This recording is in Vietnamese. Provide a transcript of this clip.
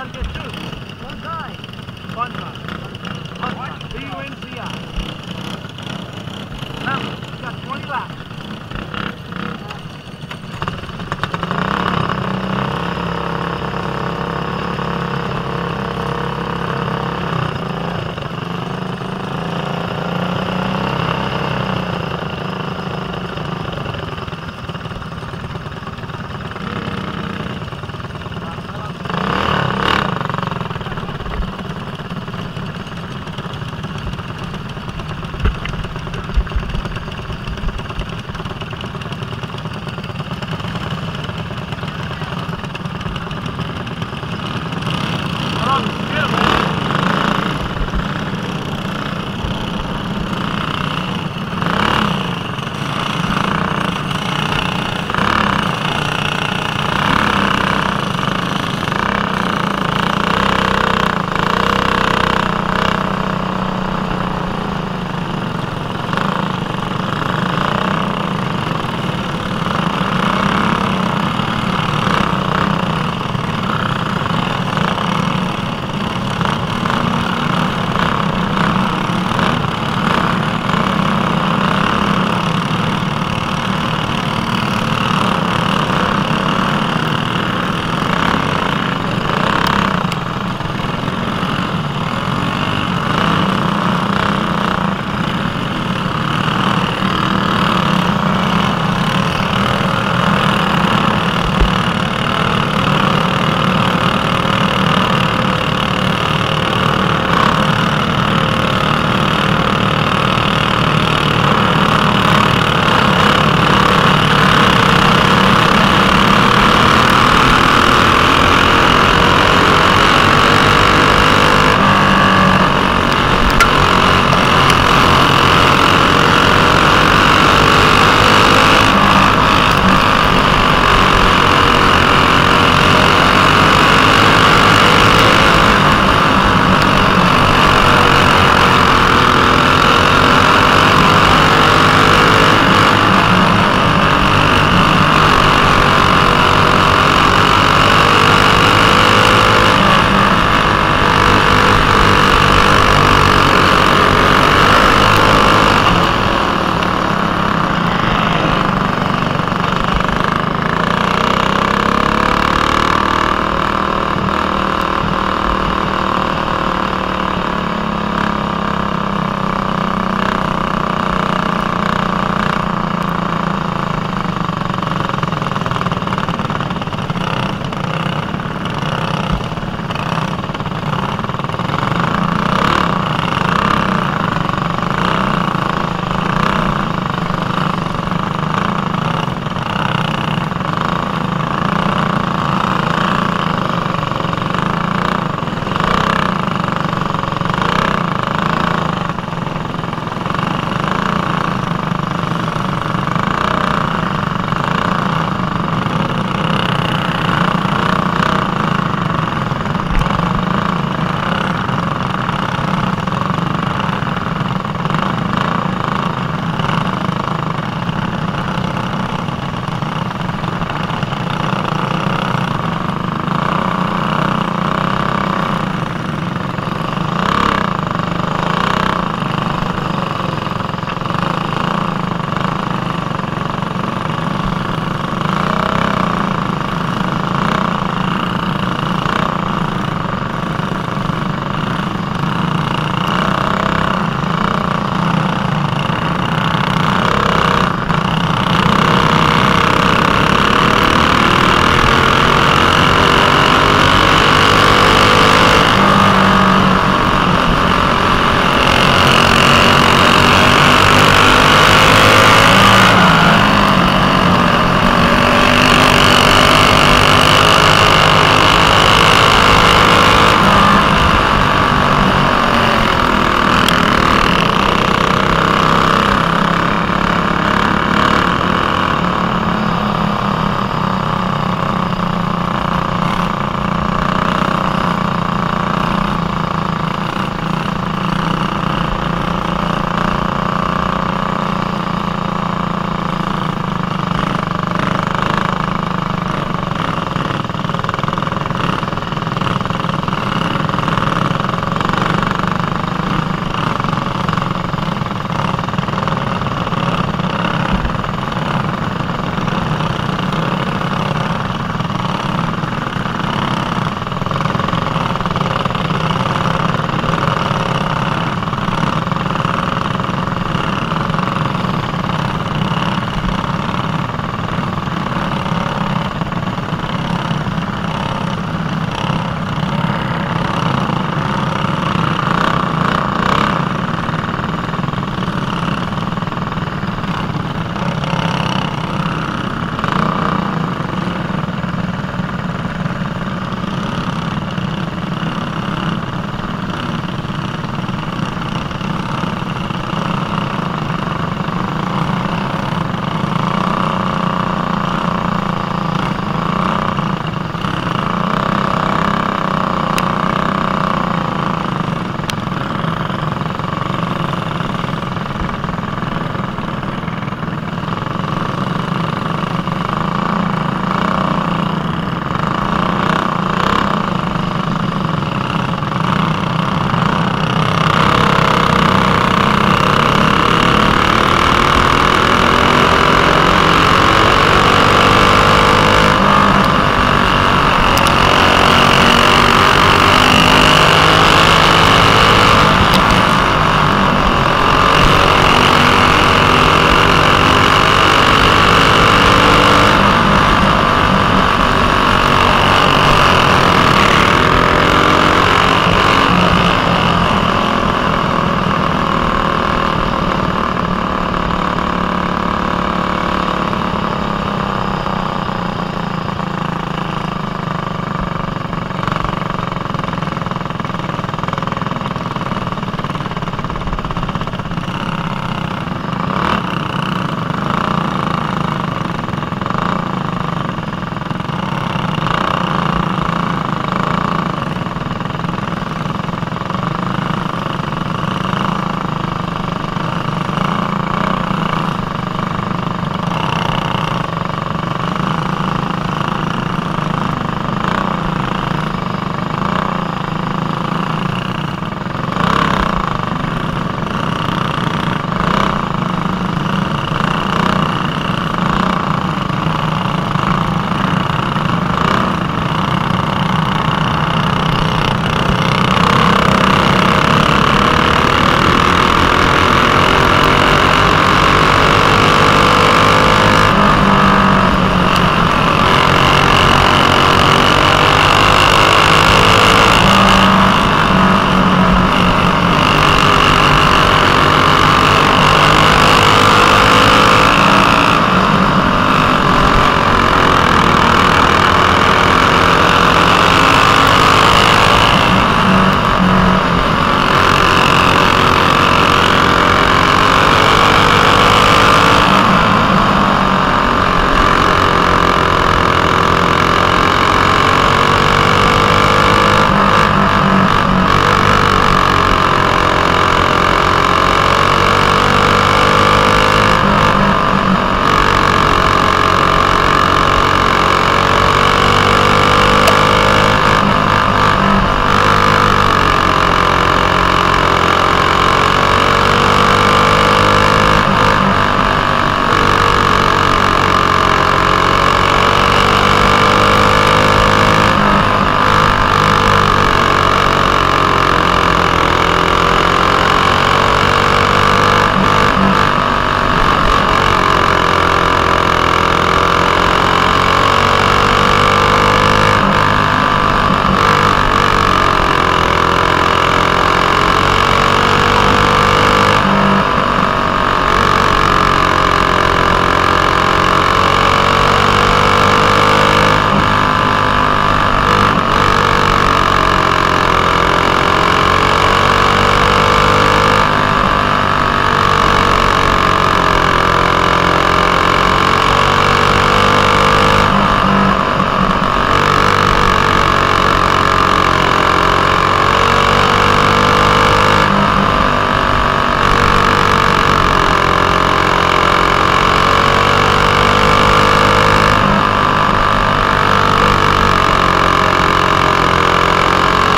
target too. One guy.